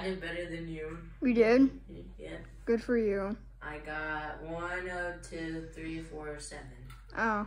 I did better than you. We did? Yeah. Good for you. I got one, oh, two, three, four, seven. Oh.